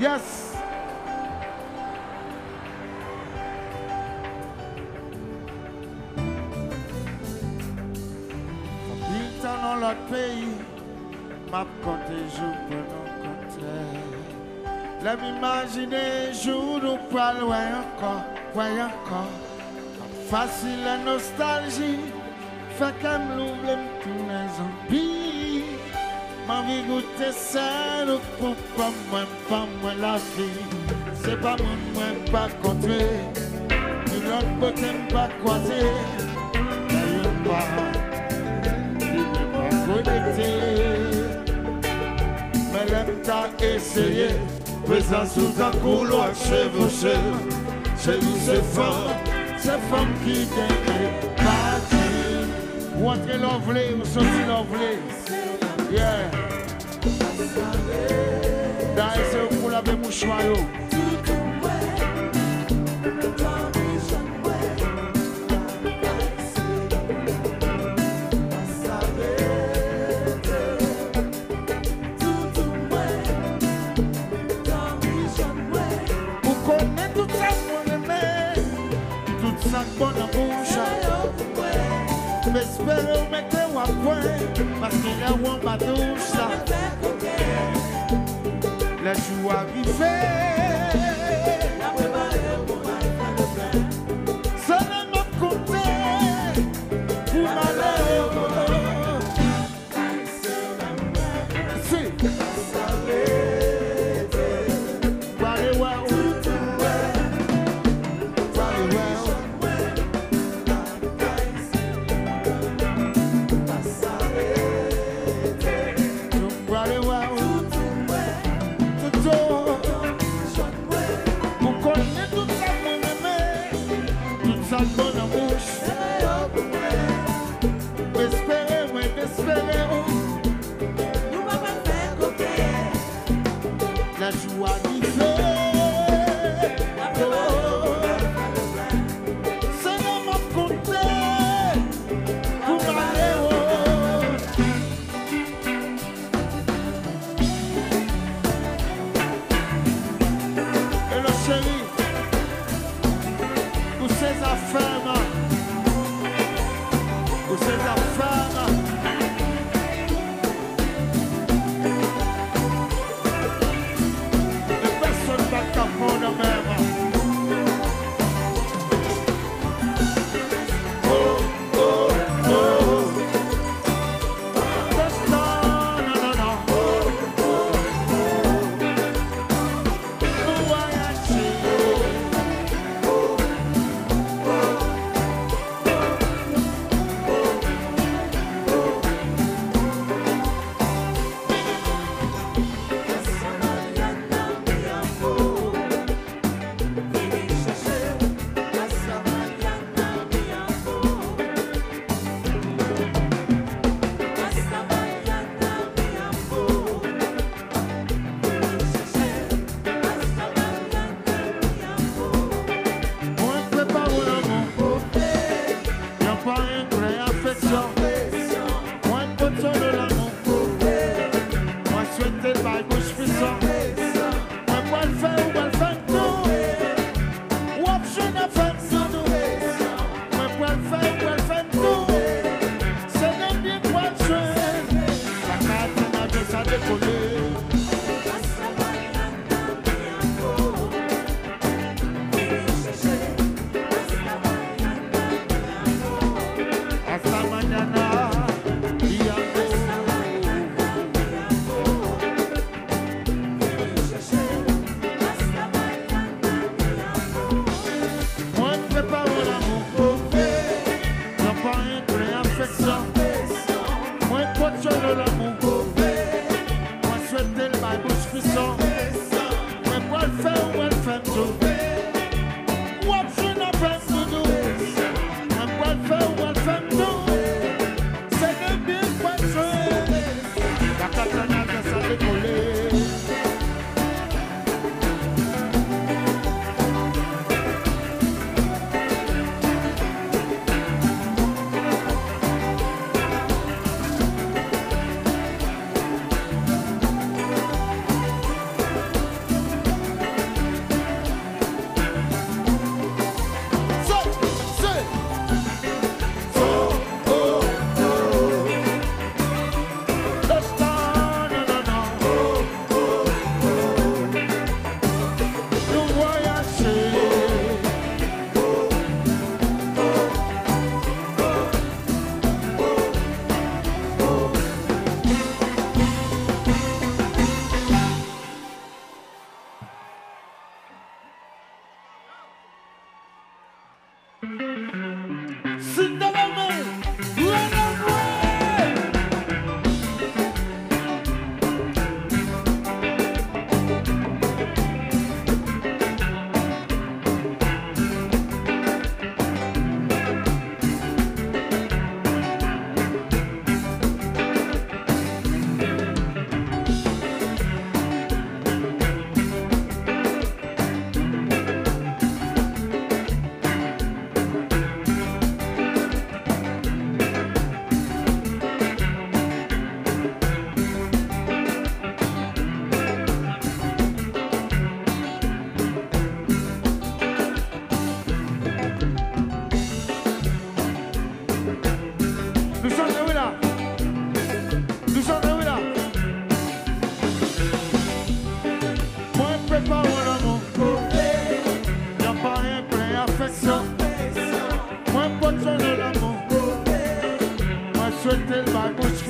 Yes. Habite dans l'autre pays, m'a compté jour pour nous compter. Là m'imaginer jour nous pas loin encore, voyons encore. Facile la nostalgie, fait comme l'oubli tous les zombies. Vie goûter ça, nous pour pas moi, pas moi la vie. C'est pas moi, moi pas contré. De l'autre côté, pas croisé. D'ailleurs pas, il n'est pas connecté. Mais l'aime t'a essayé. Présent sous un couloir chevauché. Chez nous, c'est femme, c'est femme qui gagne. Parti, ou entrer l'envelé, ou sortir l'envelé. Yeah. Da e se ou pou la be mouchwa yo. Ou konen tout sa mounen men Tout sa konan mouchwa yo Espero me teu apoio, parce qu'il a un bateau ça. La joie vivait.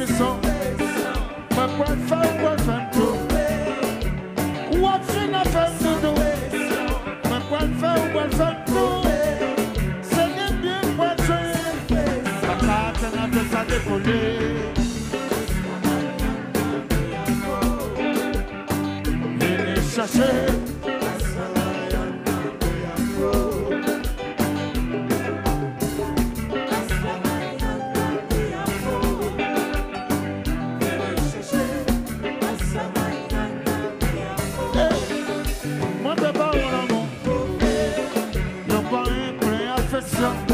Christo. My boyfriend, too. What's in a friend to do? My boyfriend, boyfriend too. Send. My lo